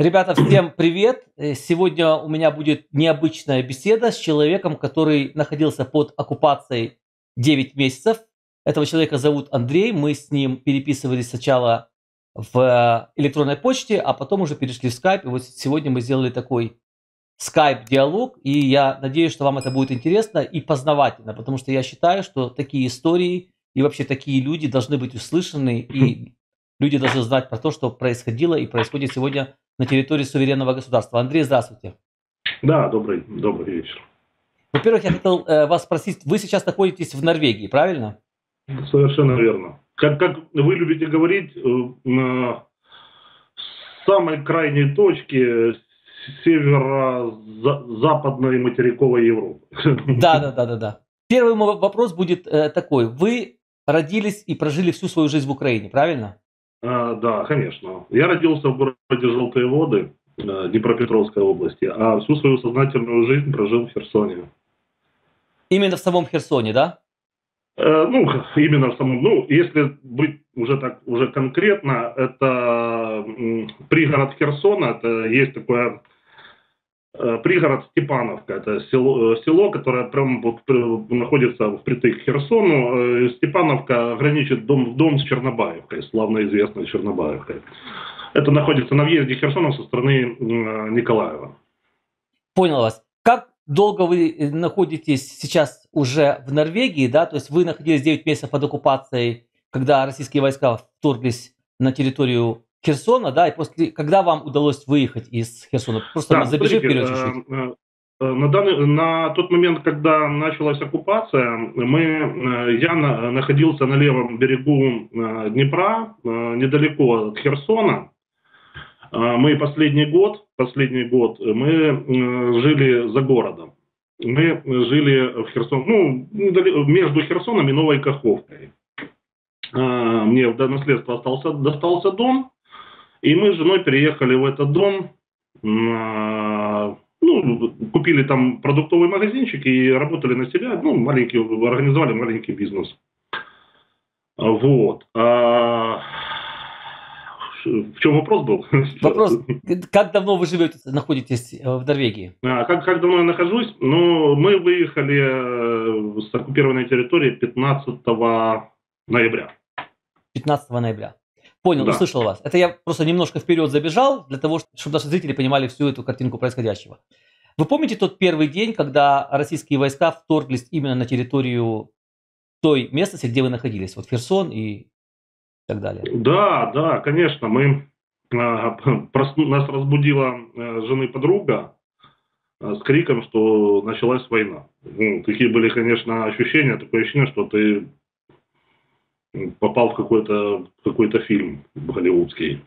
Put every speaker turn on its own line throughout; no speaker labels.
Ребята, всем привет! Э, сегодня у меня будет необычная беседа с человеком, который находился под оккупацией 9 месяцев. Этого человека зовут Андрей. Мы с ним переписывались сначала в э, электронной почте, а потом уже перешли в скайп. И вот сегодня мы сделали такой скайп-диалог. И я надеюсь, что вам это будет интересно и познавательно, потому что я считаю, что такие истории и вообще такие люди должны быть услышаны, и люди должны знать про то, что происходило и происходит сегодня на территории суверенного государства. Андрей, здравствуйте.
Да, добрый, добрый вечер.
Во-первых, я хотел э, вас спросить, вы сейчас находитесь в Норвегии, правильно?
Совершенно верно. Как, как вы любите говорить, э, на самой крайней точке северо-западной материковой Европы.
Да, да, да, да, да. Первый мой вопрос будет э, такой. Вы родились и прожили всю свою жизнь в Украине, правильно?
А, да, конечно. Я родился в городе Желтые воды э, Днепропетровской области, а всю свою сознательную жизнь прожил в Херсоне.
Именно в самом Херсоне, да?
Э, ну, именно в самом, ну, если быть уже так, уже конкретно, это пригород Херсона, это есть такое пригород Степановка. Это село, э, село которое прямо вот находится впритык к Херсону. Э, Степановка граничит дом в дом с Чернобаевкой, славно известной Чернобаевкой. Это находится на въезде Херсона со стороны Николаева.
Понял вас. Как долго вы находитесь сейчас уже в Норвегии, да? То есть вы находились 9 месяцев под оккупацией, когда российские войска вторглись на территорию Херсона, да, и после, когда вам удалось выехать из Херсона? Просто да, забежи вперед чуть-чуть.
Э, э, на, данный, на тот момент, когда началась оккупация, мы, э, я на, находился на левом берегу Днепра, недалеко от Херсона. Мы последний год, последний год мы жили за городом. Мы жили в Херсон, ну, между Херсоном и Новой Каховкой. Мне в наследство остался, достался дом, и мы с женой переехали в этот дом, ну, купили там продуктовый магазинчик и работали на себя, ну, маленький, организовали маленький бизнес. Вот. А... В чем вопрос был?
Вопрос, как давно вы живете, находитесь э, в Норвегии?
А, как, как давно я нахожусь? Ну, мы выехали э, с оккупированной территории 15 ноября.
15 ноября. Понял, да. услышал вас. Это я просто немножко вперед забежал, для того, чтобы наши зрители понимали всю эту картинку происходящего. Вы помните тот первый день, когда российские войска вторглись именно на территорию той местности, где вы находились, вот Херсон и так далее?
Да, да, конечно. Мы, а, нас разбудила э, жены подруга э, с криком, что началась война. Ну, такие были, конечно, ощущения, такое ощущение, что ты попал в какой-то какой фильм голливудский.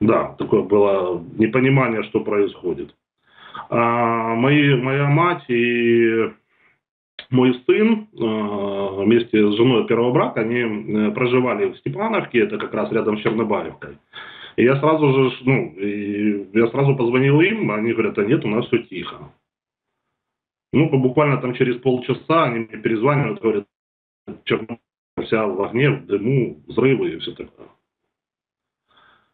Да, такое было непонимание, что происходит. А мои, моя мать и мой сын а, вместе с женой первого брака, они э, проживали в Степановке, это как раз рядом с Чернобаевкой. И я сразу же, ну, я сразу позвонил им, они говорят, а нет, у нас все тихо. Ну, буквально там через полчаса они мне перезванивают, говорят, вся в огне, в дыму, взрывы и все такое.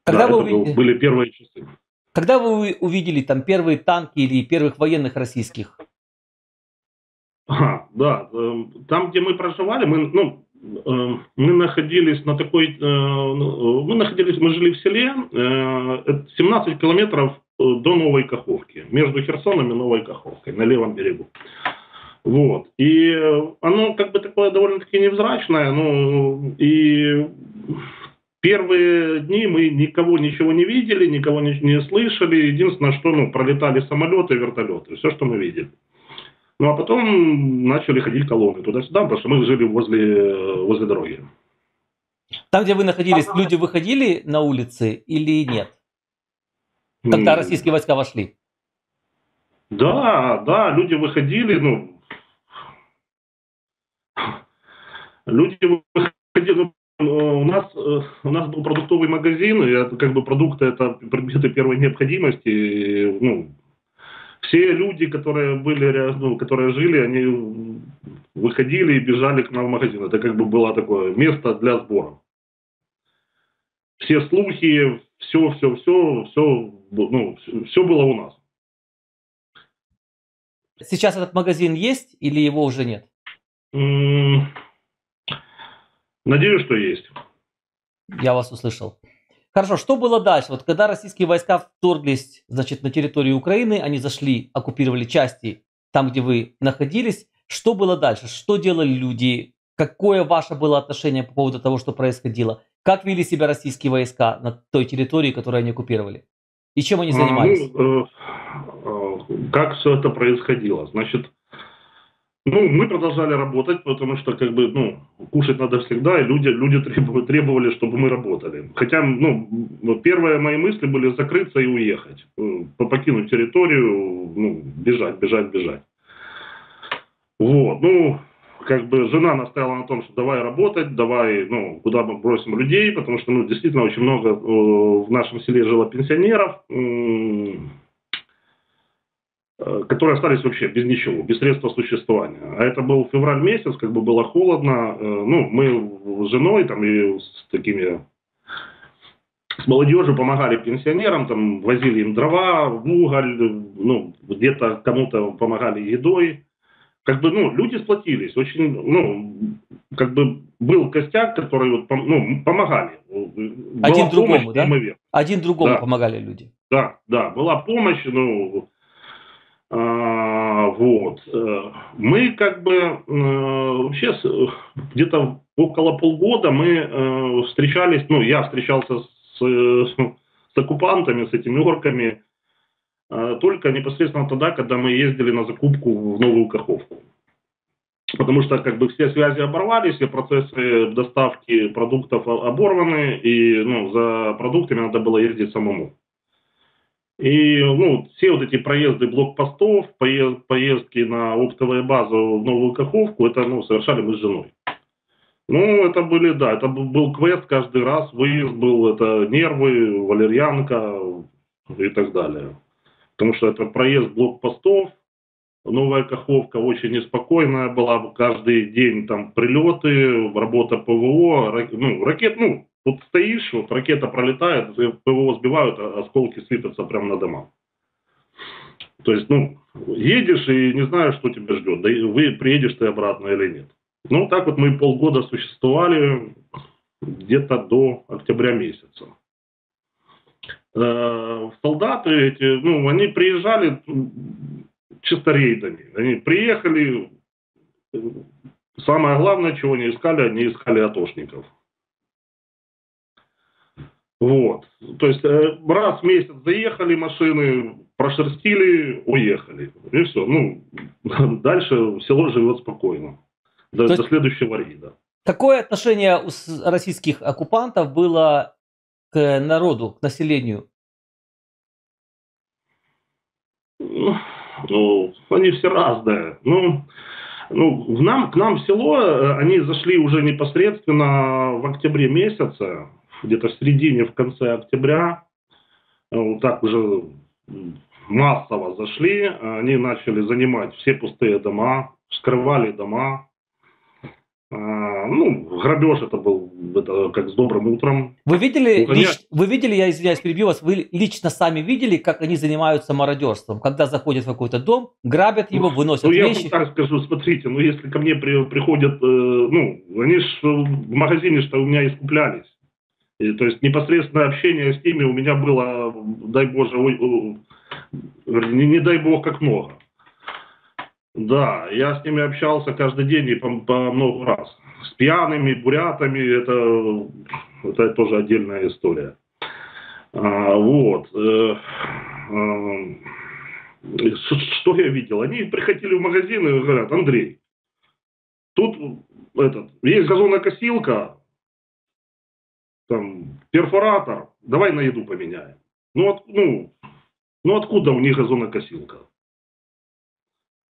Когда да, вы это увидели... были первые часы.
Когда вы увидели там первые танки или первых военных российских?
А, да, эм, там, где мы проживали, мы, ну, эм, мы находились на такой, э, ну, мы находились, мы жили в селе, 17 э, километров э, до Новой Каховки, между Херсоном и Новой Каховкой, на левом берегу. Вот. И оно как бы такое довольно-таки невзрачное, ну, и первые дни мы никого ничего не видели, никого не, не слышали, единственное, что, ну, пролетали самолеты, вертолеты, все, что мы видели. Ну, а потом начали ходить колонны туда-сюда, потому что мы жили возле, возле дороги.
Там, где вы находились, люди выходили на улицы или нет? Когда российские войска вошли?
Да, да, люди выходили, ну, Люди выходили, ну, у нас, э, у нас был продуктовый магазин, и это, как бы продукты это предметы первой необходимости. Ну, все люди, которые были, ну, которые жили, они выходили и бежали к нам в магазин. Это как бы было такое место для сбора. все слухи, все, все, все, все, ну, все было у нас.
Сейчас этот магазин есть или его уже нет?
Надеюсь, что есть.
Я вас услышал. Хорошо, что было дальше? Вот когда российские войска вторглись, значит, на территорию Украины, они зашли, оккупировали части там, где вы находились. Что было дальше? Что делали люди? Какое ваше было отношение по поводу того, что происходило? Как вели себя российские войска на той территории, которую они оккупировали? И чем они занимались? А, ну,
э, э, как все это происходило? Значит, ну, мы продолжали работать, потому что, как бы, ну, кушать надо всегда, и люди, люди требовали, требовали, чтобы мы работали. Хотя, ну, первые мои мысли были закрыться и уехать, э, покинуть территорию, ну, бежать, бежать, бежать. Вот, ну, как бы жена настояла на том, что давай работать, давай, ну, куда мы бросим людей, потому что, ну, действительно очень много э, в нашем селе жило пенсионеров, которые остались вообще без ничего, без средства существования. А это был февраль месяц, как бы было холодно. Э, ну, мы с женой там и с такими с молодежью помогали пенсионерам, там возили им дрова, уголь, ну, где-то кому-то помогали едой. Как бы, ну, люди сплотились, очень, ну, как бы был костяк, который вот, ну, помогали.
Один другому, да? Один другому да. помогали люди.
Да, да, была помощь, ну, вот. Э, мы как бы э, вообще где-то около полгода мы э, встречались, ну, я встречался с, с оккупантами, с этими орками, только непосредственно тогда, когда мы ездили на закупку в Новую Каховку. Потому что как бы все связи оборвались, все процессы доставки продуктов оборваны, и ну, за продуктами надо было ездить самому. И ну, все вот эти проезды блокпостов, поезд, поездки на оптовую базу в Новую Каховку, это ну, совершали мы с женой. Ну, это были, да, это был квест каждый раз, выезд был, это нервы, валерьянка и так далее. Потому что это проезд блокпостов, Новая Каховка очень неспокойная была, каждый день там прилеты, работа ПВО, ну, ракет, ну, Тут стоишь, вот ракета пролетает, ПВО сбивают, а осколки сыпятся прямо на дома. То есть, ну, едешь и не знаешь, что тебя ждет. Да и вы приедешь ты обратно или нет. Ну, так вот мы полгода существовали где-то до октября месяца. Э, солдаты эти, ну, они приезжали чисто рейдами. Они приехали, самое главное, чего они искали, они искали атошников. Вот. То есть э, раз в месяц заехали машины, прошерстили, уехали. И все. Ну, дальше село живет спокойно. До, до следующего рейда.
Какое отношение у российских оккупантов было к народу, к населению?
Ну, они все разные. Ну, ну, в нам, к нам в село э, они зашли уже непосредственно в октябре месяце где-то в середине, в конце октября, э, вот так уже массово зашли, они начали занимать все пустые дома, скрывали дома. А, ну, грабеж это был это как с добрым утром.
Вы видели, ну, лич, вы видели, я извиняюсь, перебью вас, вы лично сами видели, как они занимаются мародерством, когда заходят в какой-то дом, грабят его, ну, выносят ну, вещи?
Ну, я так скажу, смотрите, ну, если ко мне при, приходят, э, ну, они же в магазине что у меня искуплялись. И, то есть непосредственное общение с ними у меня было, дай Боже, ой, не, не дай Бог, как много. Да, я с ними общался каждый день и по, по много раз. С пьяными, бурятами, это, это тоже отдельная история. А, вот. Э, э, что я видел? Они приходили в магазин и говорят, Андрей, тут этот, есть газонокосилка, там, перфоратор, давай на еду поменяем. Ну, от, ну, ну откуда у них газонокосилка?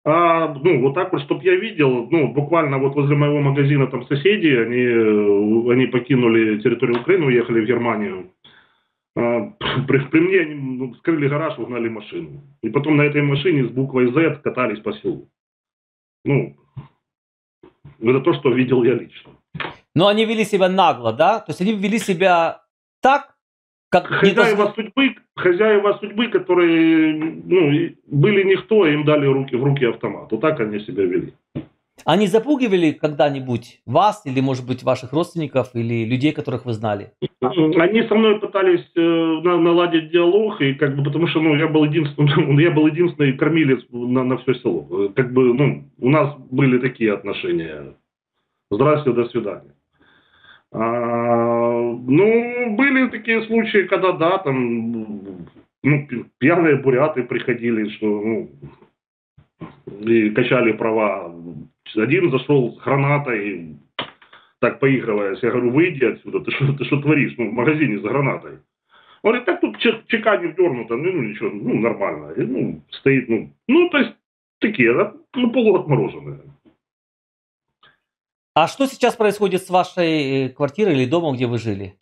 А, ну, вот так вот, чтобы я видел, ну, буквально вот возле моего магазина там соседи, они, они покинули территорию Украины, уехали в Германию. А, при, при мне они ну, скрыли гараж, угнали машину. И потом на этой машине с буквой Z катались по селу. Ну, это то, что видел я лично.
Но они вели себя нагло, да? То есть они вели себя так, как
хозяева
недозв-
судьбы, хозяева судьбы, которые ну, были никто, им дали руки, в руки автомат. Вот так они себя вели.
Они запугивали когда-нибудь вас или, может быть, ваших родственников или людей, которых вы знали?
Они со мной пытались э, на- наладить диалог, и как бы потому что ну, я был единственный, я был единственный кормилец на, на все село. Э, Как бы, ну, у нас были такие отношения. Здравствуйте, до свидания. Ну, были такие случаи, когда да, там ну, пьяные буряты приходили, что ну, и качали права. Один зашел с гранатой, так поигрываясь. Я говорю, выйди отсюда, ты что, ты что творишь? Ну, в магазине с гранатой. Он говорит, так тут че- чека не вдернута, ну, ну, ничего, ну, нормально. И, ну, стоит, ну, ну, то есть, такие, да, ну, полуотмороженные.
А что сейчас происходит с вашей э, квартирой или домом, где вы жили?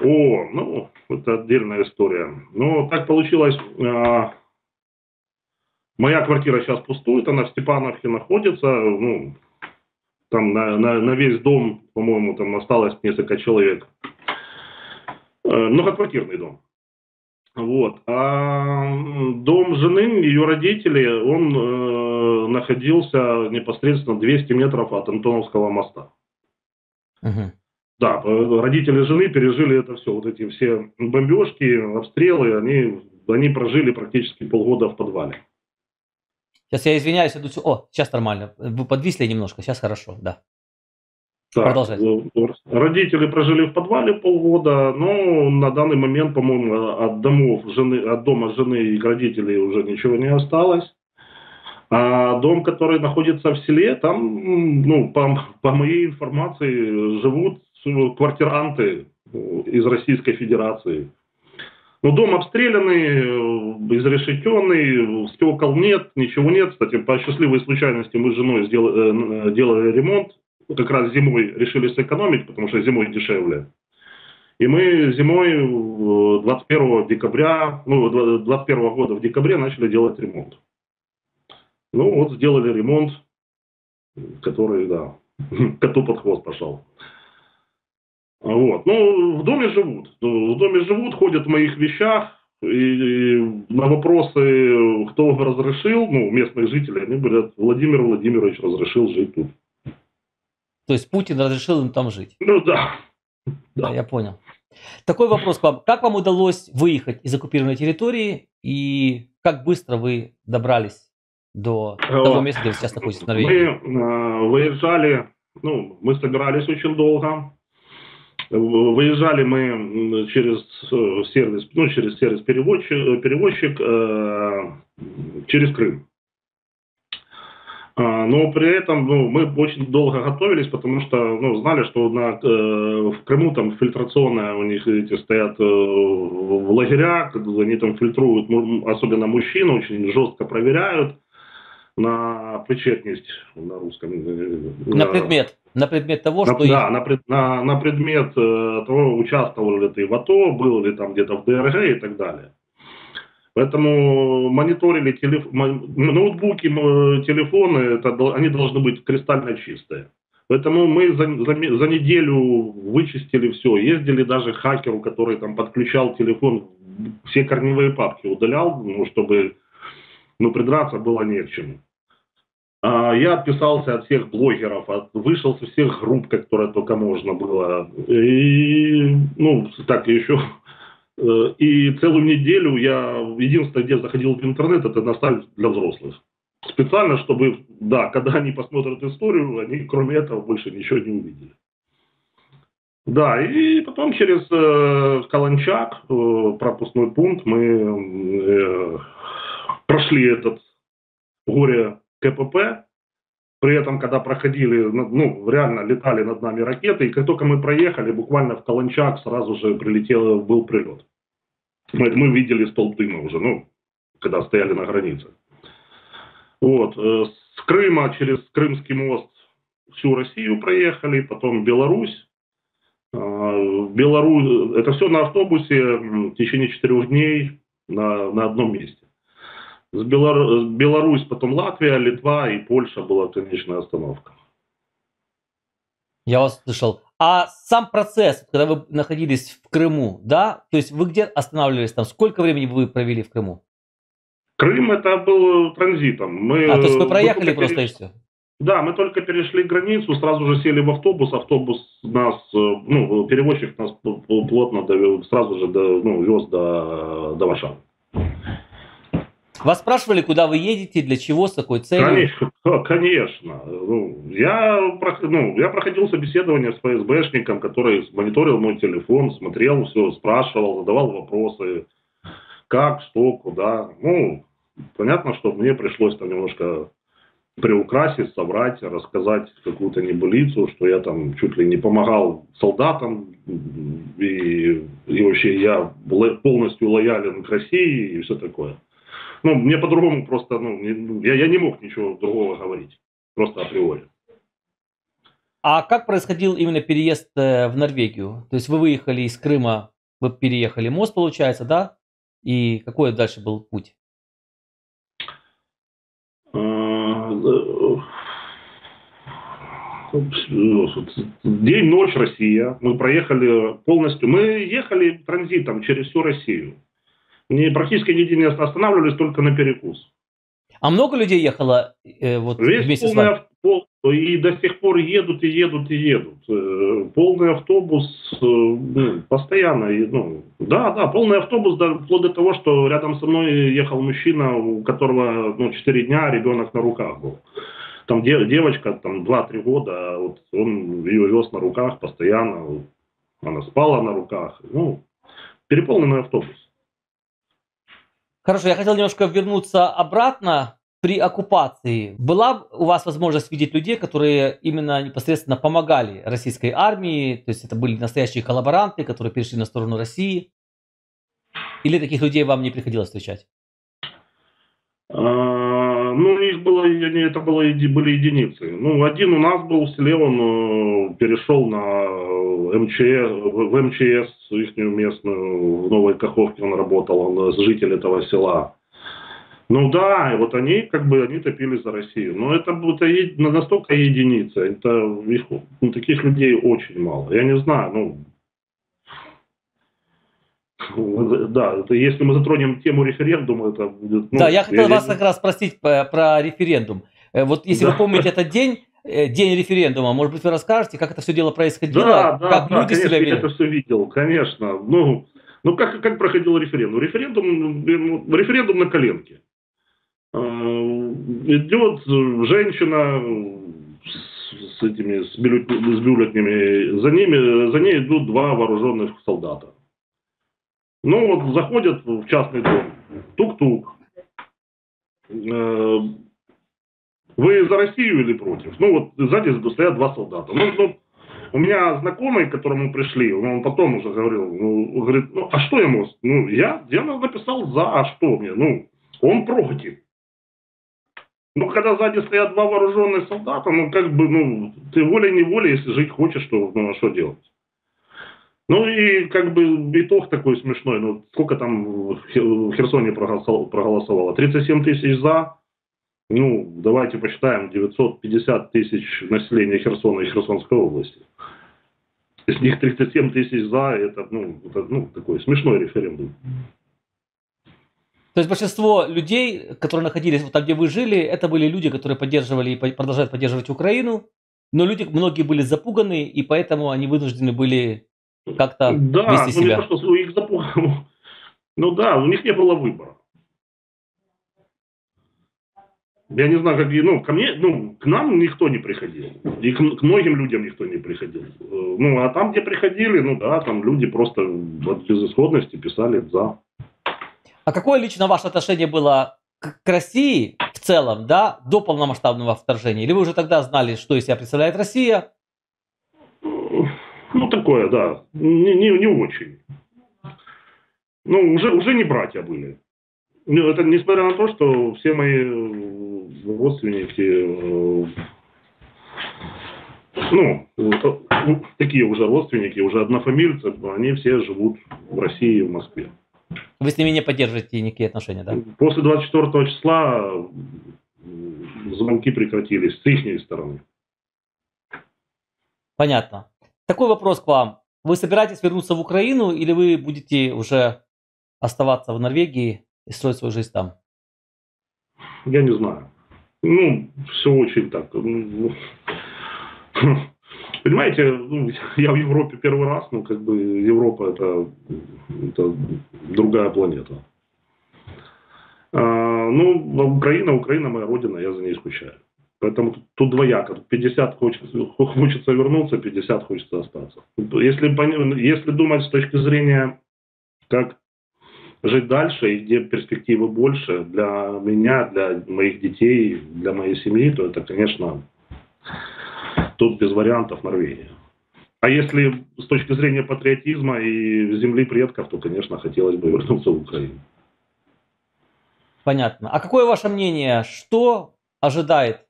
О, ну, это отдельная история. Ну, так получилось, а, моя квартира сейчас пустует, она в Степановке находится, ну, там на, на, на весь дом, по-моему, там осталось несколько человек. Э, Многоквартирный дом. Вот. А дом жены, ее родителей, он э, находился непосредственно 200 метров от Антоновского моста.
Мгм.
Да, родители жены пережили это все, вот эти все бомбежки, обстрелы, они, они прожили практически полгода в подвале.
Сейчас я извиняюсь, иду... О, сейчас нормально. Вы подвисли немножко, сейчас хорошо, да. Продолжай.
э, Родители прожили в подвале полгода, но на данный момент, по-моему, от домов жены, от дома жены и родителей уже ничего не осталось. А дом, который находится в селе, там, ну, по, по моей информации, живут квартиранты э, из Российской Федерации. Ну, дом обстрелянный, э, изрешетенный, стекол нет, ничего нет. Кстати, по счастливой случайности мы с женой сделали, делали ремонт. Как раз зимой решили сэкономить, потому что зимой дешевле. И мы зимой э, 21 декабря, ну, два- 21 года в декабре начали делать ремонт. Ну, вот сделали ремонт, который, да, коту под хвост пошел. Вот. Ну, в доме живут. В доме живут, ходят в моих вещах. И на вопросы, кто разрешил, ну, местных жителей, они говорят, Владимир Владимирович разрешил жить тут.
То есть Путин разрешил им там жить.
Ну да.
Да,
Да.
я понял. Такой вопрос к вам. Как вам удалось выехать из оккупированной территории и как быстро вы добрались до того
О,
места, где вы сейчас находитесь в Норвегии?
Мы э, выезжали, ну, мы собирались очень долго. Выезжали мы через э, сервис, ну, через сервис перевозчик, перевозчик э, через Крым. А, Но при этом ну, мы очень долго готовились, потому что ну, знали, что на, э, в Крыму там фильтрационная у них эти стоят э, в лагерях, они там фильтруют, особенно мужчин, очень жестко проверяют на причетность на русском. э,
На
э,
предмет, на предмет того,
на-
что
да, на, пред- на- на предмет э, того, участвовал ли ты в АТО, был ли там где-то в ДРГ и так далее. Поэтому мониторили телеф- ноутбуки, телефоны, это, они должны быть кристально чистые. Поэтому мы за, за за неделю вычистили все. Ездили даже хакеру, который там подключал телефон, все корневые папки удалял, ну, чтобы ну, придраться было не к чему. А, Я отписался от всех блогеров, от, вышел со всех групп, которые только можно было. И, ну, так еще. Э, И целую неделю я, единственное, где заходил в интернет, это на сайт для взрослых. Специально, чтобы, да, когда они посмотрят историю, они кроме этого больше ничего не увидели. Да, и потом через э, Каланчак, э, пропускной пункт, мы э, прошли этот горе КПП. При этом, когда проходили, ну, ну, реально летали над нами ракеты, и как только мы проехали, буквально в Каланчак сразу же прилетел, был прилет. Мы, видели столб дыма уже, ну, когда стояли на границе. Вот. э, С Крыма через Крымский мост всю Россию проехали, потом Беларусь. А, Беларусь, это все на автобусе в течение четырех дней на, на одном месте. С Белар- Беларусь, потом Латвия, Литва и Польша была конечная остановка.
Я вас слышал. А сам процесс, когда вы находились в Крыму, да, то есть вы где останавливались там? Сколько времени вы провели в Крыму?
Крым это был транзитом. Мы,
а, то есть вы проехали просто
переш-
и все?
Да, мы только перешли границу, сразу же сели в автобус, автобус нас, э, ну, перевозчик нас плотно довел, сразу же до, ну, вез до, до Варшавы.
Вас спрашивали, куда вы едете, для чего, с какой целью?
Конечно, конечно. Ну, я, ну, я проходил собеседование с ФСБшником, который мониторил мой телефон, смотрел все, спрашивал, задавал вопросы, как, что, куда. Ну, понятно, что мне пришлось там немножко приукрасить, собрать, рассказать какую-то небылицу, что я там чуть ли не помогал солдатам, и, и вообще я полностью лоялен к России и все такое. Ну, мне по-другому просто, ну, не- ну, я, я не мог ничего другого говорить, просто априори.
А как происходил именно переезд э, в Норвегию? То есть вы выехали из Крыма, вы переехали мост, получается, да? И какой дальше был путь?
Э, День, ночь, Россия. Мы проехали полностью. Мы ехали транзитом через всю Россию. Не, практически нигде не останавливались, только на перекус.
А много людей ехало э, вот
Весь
вместе с
полный
вами?
автобус, и до сих пор едут и едут и едут. Э, Полный автобус э, ну, постоянно. и, Ну, да, да, полный автобус, да, вплоть до того, что рядом со мной ехал мужчина, у которого ну, 4 дня ребенок на руках был. Там де- девочка, там 2-3 года, а вот он ее вез на руках постоянно, она спала на руках. Ну, переполненный автобус.
Хорошо, я хотел немножко вернуться обратно. При оккупации была у вас возможность видеть людей, которые именно непосредственно помогали российской армии, то есть это были настоящие коллаборанты, которые перешли на сторону России? Или таких людей вам не приходилось встречать?
А, Ну, их было, это было, были единицы. Ну, один у нас был в селе, он э, перешел на э, МЧС, в МЧС, их местную, в Новой Каховке он работал, он житель этого села. Ну да, и вот они как бы, они топили за Россию. Но это, это настолько единицы, это их, ну, таких людей очень мало. Я не знаю, ну, да, если мы затронем тему референдума, это будет... ну,
да, я хотел
я-
вас как раз спросить про референдум. Э, Вот если вы
Да.
помните этот день, э, день референдума, может быть, вы расскажете, как это все дело происходило,
Да, да,
как
да,
люди
конечно,
себя
я это все видел, конечно. Ну, ну как, как проходил референдум? Референдум, ну, референдум на коленке. Э, Идет женщина с, с этими с бюллетнями, за ними, за ней идут два вооруженных солдата. Ну вот заходят в частный дом, тук-тук. Э, Вы за Россию или против? Ну вот сзади стоят два солдата. Ну, ну, у меня знакомый, к которому пришли, он потом уже говорил, ну, говорит, ну, а что ему? Ну, я, я написал за, а что мне? Ну, он против. Ну, когда сзади стоят два вооруженных солдата, ну, как бы, ну, ты волей-неволей, если жить хочешь, то, ну, а что делать? Ну, и, как бы, итог такой смешной. Ну, сколько там в Хе- в Херсоне проголосовало? проголосовало? 37 тысяч за. Ну, давайте посчитаем, 950 тысяч населения Херсона и Херсонской области. Из них 37 тысяч за, это, ну, это, ну, такой смешной референдум.
То есть большинство людей, которые находились вот там, где вы жили, это были люди, которые поддерживали и продолжают поддерживать Украину, но люди, многие были запуганы, и поэтому они вынуждены были как-то
Да,
вести
ну
себя.
не то, что их запугал. Ну да, у них не было выбора. Я не знаю, как, ну, ко мне, ну, к нам никто не приходил. И к, к многим людям никто не приходил. Ну, а там, где приходили, ну да, там люди просто от безысходности писали за.
А какое лично ваше отношение было к, к России в целом, да, до полномасштабного вторжения? Или вы уже тогда знали, что из себя представляет Россия?
Ну, такое, да. Не, не, не очень. Ну, уже, уже не братья были. Ну, это несмотря на то, что все мои э, родственники, э, ну, э, такие уже родственники, уже однофамильцы, они все живут в России и в Москве.
Вы с ними не поддерживаете никакие отношения, да?
После 24 числа звонки прекратились с их стороны.
Понятно. Такой вопрос к вам. Вы собираетесь вернуться в Украину или вы будете уже оставаться в Норвегии и строить свою жизнь там?
Я не знаю. Ну, все очень так. Ну, понимаете, ну, я в Европе первый раз, ну, как бы Европа это, это другая планета. А, ну, Украина, Украина моя родина, я за ней скучаю. Поэтому тут, двояко. 50 хочется, хочется вернуться, 50 хочется остаться. Если, если думать с точки зрения, как жить дальше и где перспективы больше для меня, для моих детей, для моей семьи, то это, конечно, тут без вариантов Норвегия. А если с точки зрения патриотизма и земли предков, то, конечно, хотелось бы вернуться в Украину.
Понятно. А какое ваше мнение, что ожидает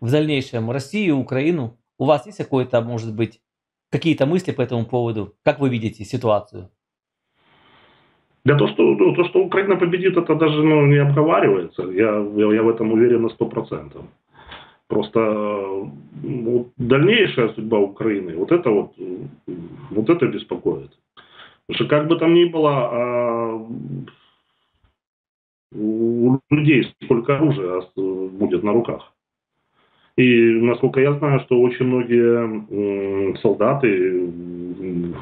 в дальнейшем Россию, Украину? У вас есть какое-то, может быть, какие-то мысли по этому поводу? Как вы видите ситуацию?
Для того, что, ну, то, что Украина победит, это даже ну, не обговаривается. Я, я, я в этом уверен на 100%. Просто вот, дальнейшая судьба Украины, вот это вот, вот это беспокоит. Потому что как бы там ни было, а, у людей сколько оружия будет на руках. И насколько я знаю, что очень многие солдаты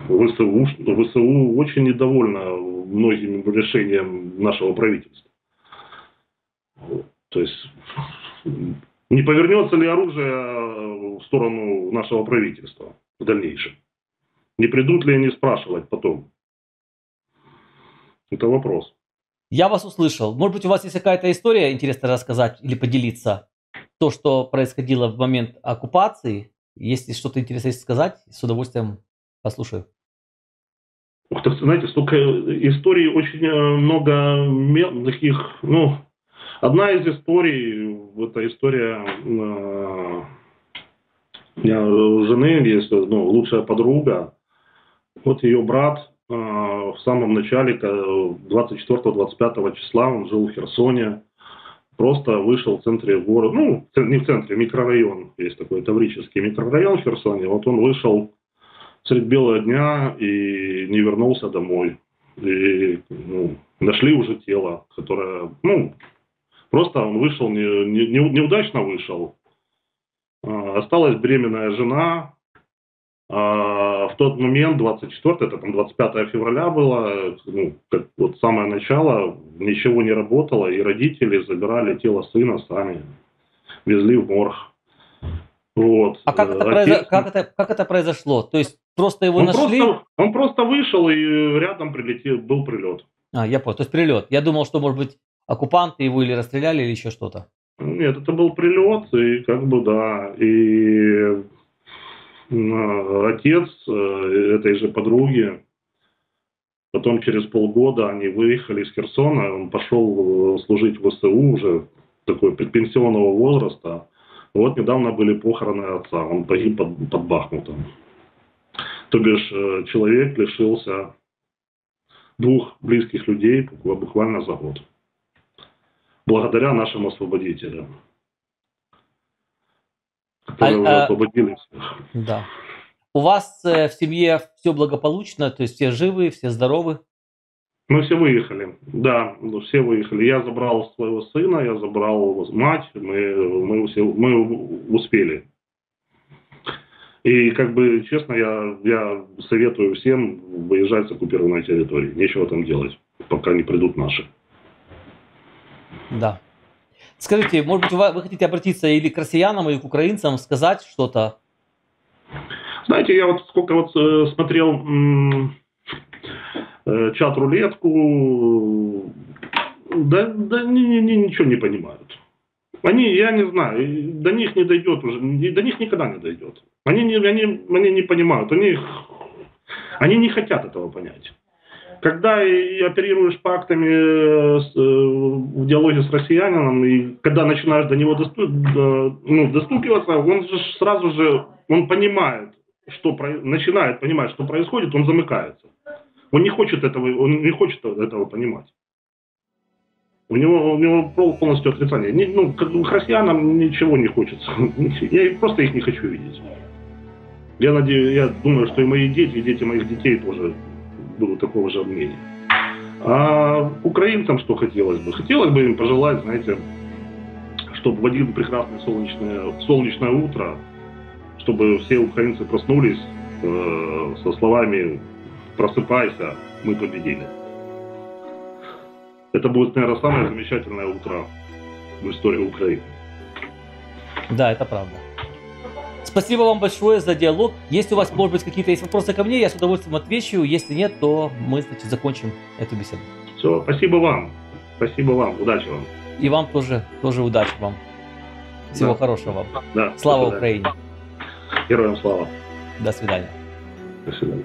ВСУ, ВСУ очень недовольны многими решениями нашего правительства. То есть не повернется ли оружие в сторону нашего правительства в дальнейшем? Не придут ли они спрашивать потом? Это вопрос.
Я вас услышал. Может быть, у вас есть какая-то история интересная рассказать или поделиться? То, что происходило в момент оккупации. Если что-то интересное сказать, с удовольствием послушаю.
Ух ты, знаете, столько историй, очень э, много таких, ну, одна из историй, это история э, меня жены есть ну, лучшая подруга, вот ее брат э, в самом начале, 24-25 числа, он жил в Херсоне, просто вышел в центре города, ну, не в центре, микрорайон, есть такой таврический микрорайон в Херсоне, вот он вышел средь белого дня и не вернулся домой. И ну, нашли уже тело, которое, ну, просто он вышел, не, не, неудачно вышел. А, осталась беременная жена, в тот момент, 24, это там 25 февраля было, ну, как вот самое начало, ничего не работало, и родители забирали тело сына сами, везли в морг.
Вот. А как это, Отец... произо... как, это, как это произошло? То есть просто его он нашли?
Просто, он просто вышел, и рядом прилетел, был прилет.
А, я понял. То есть прилет. Я думал, что, может быть, оккупанты его или расстреляли, или еще что-то.
Нет, это был прилет, и как бы да. И отец э, этой же подруги. Потом через полгода они выехали из Херсона, он пошел э, служить в ВСУ уже такой предпенсионного возраста. Вот недавно были похороны отца, он погиб под, под Бахмутом. То бишь э, человек лишился двух близких людей буквально за год. Благодаря нашим освободителям которые а, уже а, освободили всех.
Да. У вас э, в семье все благополучно, то есть все живы, все здоровы?
Мы все выехали, да, все выехали. Я забрал своего сына, я забрал мать, мы, мы, все, мы успели. И как бы, честно, я, я советую всем выезжать с оккупированной территории. Нечего там делать, пока не придут наши.
Да. Скажите, может быть, вы хотите обратиться или к россиянам, или к украинцам, сказать что-то?
Знаете, я вот сколько вот э, смотрел э, чат-рулетку, да, да ни, ни, ничего не понимают. Они, я не знаю, до них не дойдет уже, до них никогда не дойдет. Они не, они, они не понимают, они, они не хотят этого понять. Когда оперируешь фактами э, э, в диалоге с россиянином, и когда начинаешь до него доступ, ну, доступиваться, он же сразу же он понимает, что начинает понимать, что происходит, он замыкается. Он не хочет этого, он не хочет этого понимать. У него, у него полностью отрицание. Не, ну, к россиянам ничего не хочется. Я просто их не хочу видеть. Я надеюсь, я думаю, что и мои дети, и дети моих детей тоже будут такого же мнения. А украинцам что хотелось бы? Хотелось бы им пожелать, знаете, чтобы в один прекрасное солнечное, солнечное утро, чтобы все украинцы проснулись э, со словами «Просыпайся, мы победили». Это будет, наверное, самое замечательное утро в истории Украины.
Да, это правда. Спасибо вам большое за диалог. Если у вас, может быть, какие-то есть вопросы ко мне, я с удовольствием отвечу. Если нет, то мы, значит, закончим эту беседу.
Все, спасибо вам. Спасибо вам. Удачи вам.
И вам тоже, тоже удачи вам. Всего
Да.
хорошего вам.
Да,
Слава. Украине.
Героям слава.
До свидания.
До свидания.